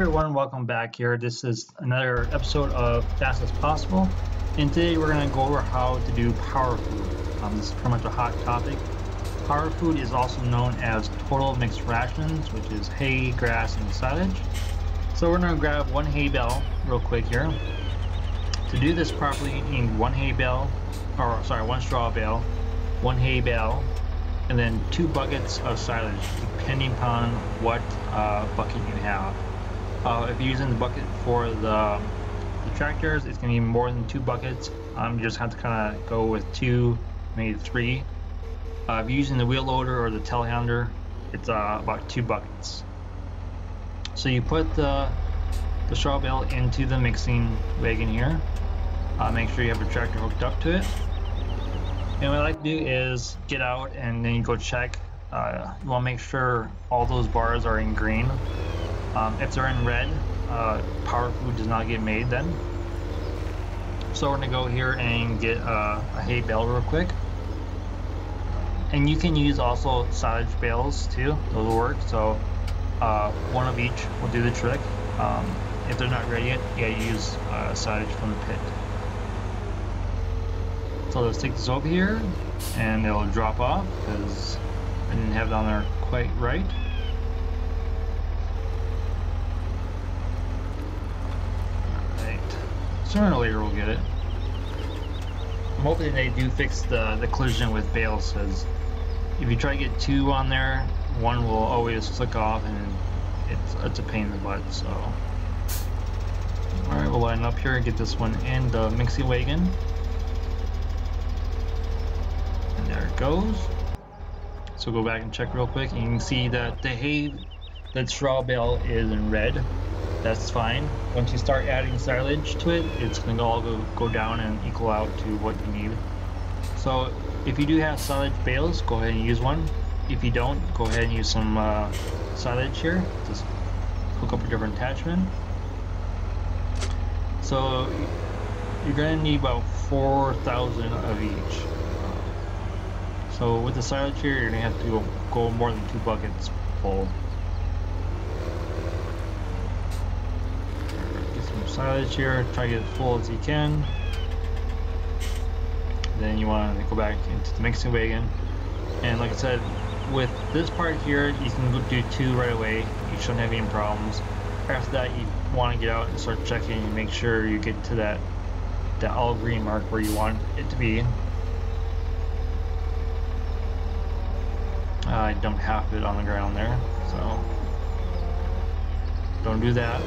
everyone, welcome back here. This is another episode of Fast as Possible. And today we're going to go over how to do power food. Um, this is pretty much a hot topic. Power food is also known as total mixed rations, which is hay, grass, and silage. So we're going to grab one hay bale real quick here. To do this properly, you need one hay bale, or sorry, one straw bale, one hay bale, and then two buckets of silage, depending upon what uh, bucket you have. Uh, if you're using the bucket for the, the tractors, it's going to be more than two buckets. Um, you just have to kind of go with two, maybe three. Uh, if you're using the wheel loader or the telehandler, it's uh, about two buckets. So you put the, the straw bale into the mixing wagon here. Uh, make sure you have the tractor hooked up to it. And what I like to do is get out and then you go check. Uh, you want to make sure all those bars are in green. Um, if they're in red, uh, power food does not get made then. So we're to go here and get uh, a hay bale real quick. And you can use also silage bales too, those will work. So uh, one of each will do the trick. Um, if they're not ready yet, yeah, you use uh, silage from the pit. So let's take this over here and it'll drop off because I didn't have it on there quite right. Alright. Sooner or later we'll get it. I'm hoping they do fix the, the collision with bales because if you try to get two on there, one will always flick off and it's, it's a pain in the butt, so. Alright, we'll line up here and get this one in the mixing wagon. And there it goes. So go back and check real quick and you can see that the hay, that straw bale is in red. That's fine. Once you start adding silage to it, it's going to all go, go down and equal out to what you need. So if you do have silage bales, go ahead and use one. If you don't, go ahead and use some uh, silage here. Just hook up a different attachment. So you're going to need about 4,000 of each. So with the silage here, you're gonna have to go, go more than two buckets full. Get some silage here, try to get as full as you can. Then you want to go back into the mixing wagon. And like I said, with this part here, you can do two right away. You shouldn't have any problems. After that, you want to get out and start checking and make sure you get to that that all green mark where you want it to be. I dumped half of it on the ground there, so don't do that.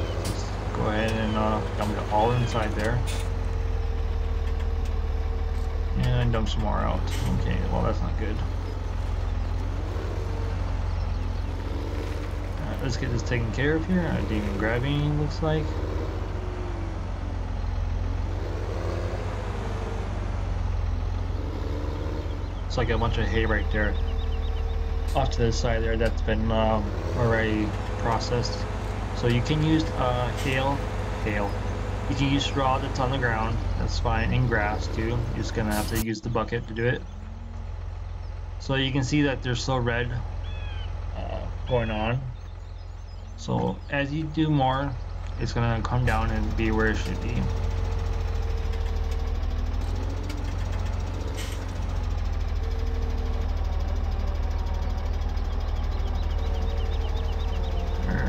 Go ahead and uh, dump it all inside there. And dump some more out. Okay, well that's not good. Alright, let's get this taken care of here. I didn't even grab any, looks like. It's like a bunch of hay right there off to the side there that's been um, already processed. So you can use uh, hail, hail. You can use straw that's on the ground, that's fine, and grass too. You're just gonna have to use the bucket to do it. So you can see that there's still red uh, going on. So as you do more, it's gonna come down and be where it should be.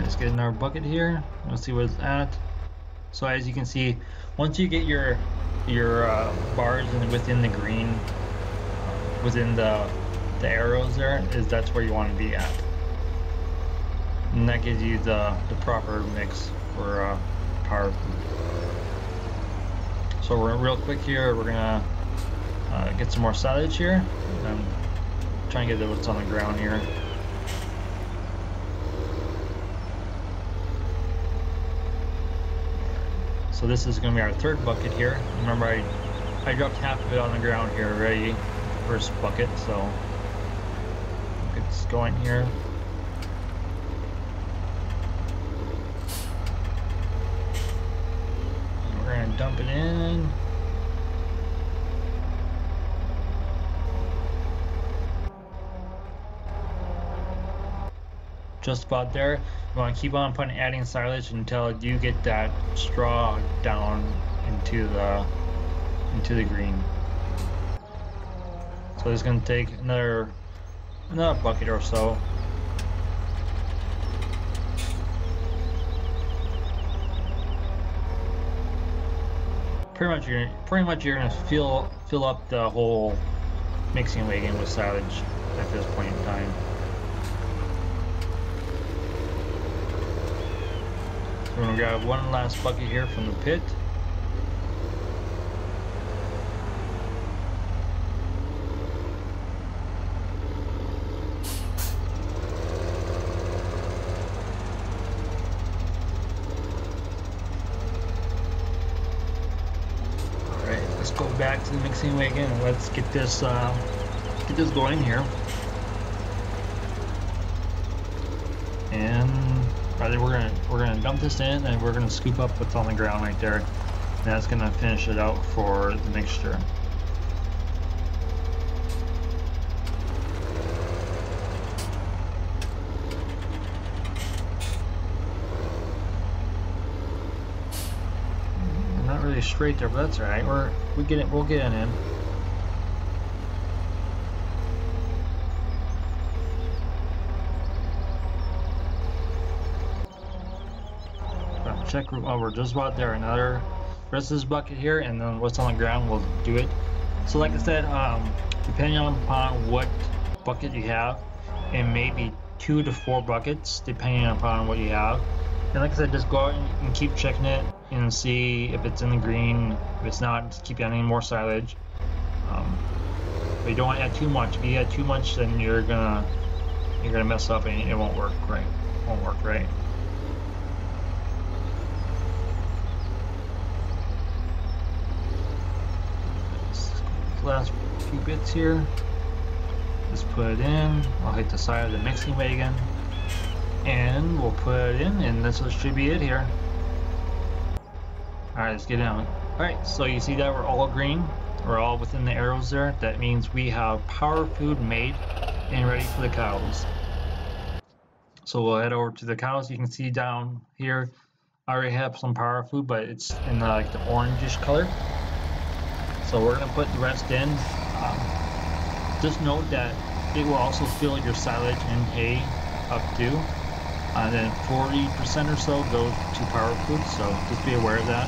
Let's get in our bucket here. Let's see what it's at. So as you can see, once you get your your uh, bars in, within the green, within the the arrows there, is that's where you want to be at. And that gives you the, the proper mix for uh, power So we're real quick here, we're gonna uh, get some more silage here. I'm trying to get what's on the ground here. So this is going to be our third bucket here. Remember I, I dropped half of it on the ground here already, first bucket, so it's going here. And we're to dump it in. Just about there. You want to keep on putting adding silage until you get that straw down into the into the green. So it's going to take another another bucket or so. Pretty much you're pretty much you're gonna fill fill up the whole mixing wagon with silage at this point in time. We're gonna grab one last bucket here from the pit. Alright, let's go back to the mixing wagon and let's get this uh, get this going here. And Rather, we're gonna we're gonna dump this in and we're gonna scoop up what's on the ground right there. And that's gonna finish it out for the mixture. Not really straight there, but that's alright. We're we get it. We'll get it in. Check oh, we're just about there. Another rest of this bucket here and then what's on the ground we'll do it. So like I said um, depending upon what bucket you have it may be two to four buckets depending upon what you have. And like I said just go out and keep checking it and see if it's in the green if it's not just keep adding more silage. Um, but you don't want to add too much. If you add too much then you're gonna you're gonna mess up and it won't work right won't work right last few bits here. Just put it in. I'll hit the side of the mixing wagon. And we'll put it in and this should be it here. Alright, let's get down. Alright, so you see that we're all green. We're all within the arrows there. That means we have power food made and ready for the cows. So we'll head over to the cows. You can see down here, I already have some power food, but it's in the, like the orangish color. So we're going to put the rest in. Um, just note that it will also fill your silage and hay up to. And then 40% or so goes to power food, so just be aware of that.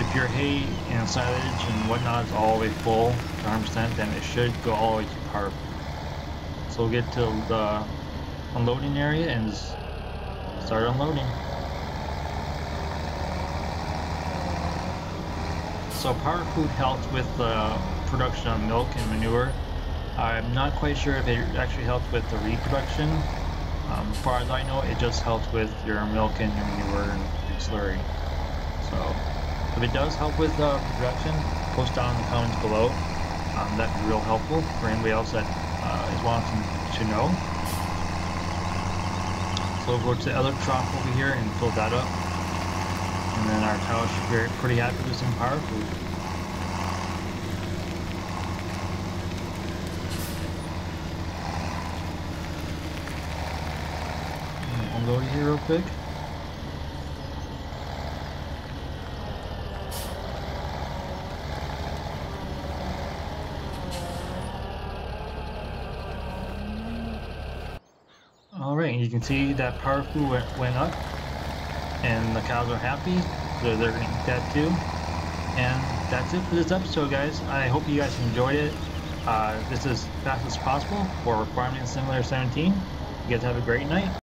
If your hay and silage and whatnot is all the way full, 100%, then it should go all the way to power food. So we'll get to the unloading area and start unloading. So Power Food helps with the production of milk and manure. I'm not quite sure if it actually helped with the reproduction. Um, as far as I know, it just helped with your milk and your manure and your slurry. So if it does help with uh, production, post down in the comments below. Um, that'd be real helpful for anybody else that uh, is wanting to know. So we'll go to the other trough over here and fill that up and then our cows should be pretty happy with some power food. Unload here real quick. Alright, you can see that power food went up and the cows are happy, so they're gonna eat that too. And that's it for this episode, guys. I hope you guys enjoyed it. Uh, this is fast as possible for Farming Simulator 17. You guys have a great night.